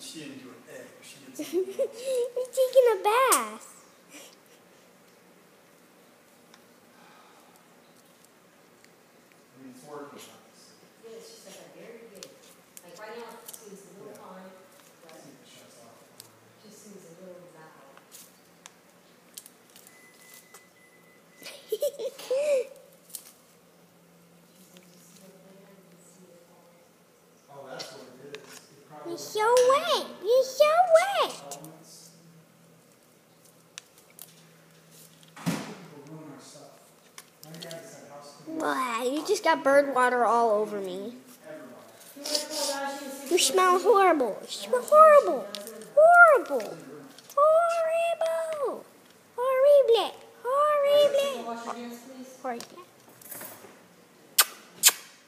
she didn't do an egg. She did something else. You're taking a bath. You're so wet. You're so wet. Wow, you just got bird water all over me. You smell horrible. You smell horrible. Horrible. Horrible. Horrible. Horrible. Horrible.